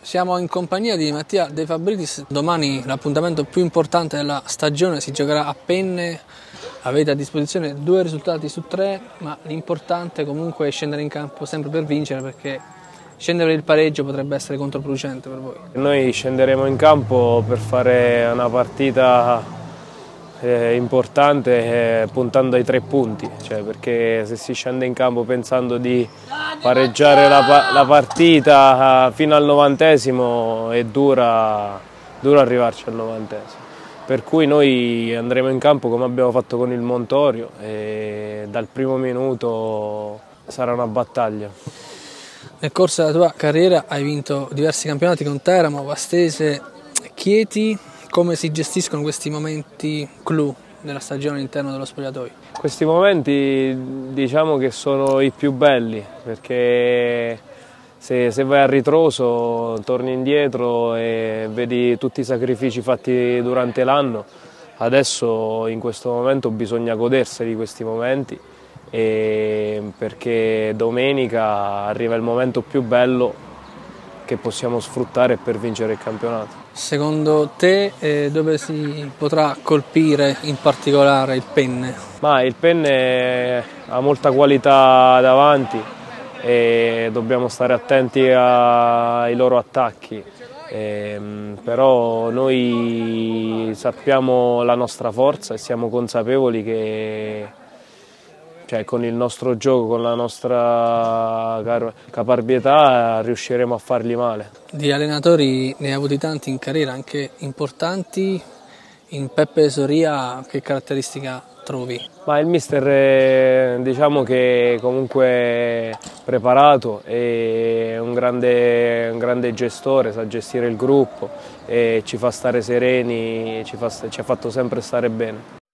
Siamo in compagnia di Mattia De Fabritis. Domani l'appuntamento più importante della stagione si giocherà a penne. Avete a disposizione due risultati su tre, ma l'importante comunque è scendere in campo sempre per vincere perché scendere il pareggio potrebbe essere controproducente per voi. Noi scenderemo in campo per fare una partita eh, importante eh, puntando ai tre punti, cioè perché se si scende in campo pensando di pareggiare la, la partita eh, fino al novantesimo è dura, dura arrivarci al novantesimo. Per cui noi andremo in campo come abbiamo fatto con il Montorio e dal primo minuto sarà una battaglia. Nel corso della tua carriera hai vinto diversi campionati con Teramo, Vastese, Chieti. Come si gestiscono questi momenti clou della stagione all'interno dello spogliatoio? Questi momenti diciamo che sono i più belli perché se, se, vai a ritroso torni indietro e vedi tutti i sacrifici fatti durante l'anno, adesso in questo momento bisogna goderseli questi momenti perché domenica arriva il momento più bello che possiamo sfruttare per vincere il campionato. Secondo te eh, dove si potrà colpire in particolare il penne? Ma il penne ha molta qualità davanti e dobbiamo stare attenti ai loro attacchi. Eh, però noi sappiamo la nostra forza e siamo consapevoli che cioè, con il nostro gioco, con la nostra caparbietà riusciremo a fargli male. Di allenatori ne hai avuti tanti in carriera, anche importanti. In Peppe Soria che caratteristica trovi? Ma il mister è, diciamo che comunque preparato, è un grande, un grande, gestore, sa gestire il gruppo e ci fa stare sereni, ci, fa, ci ha fatto sempre stare bene.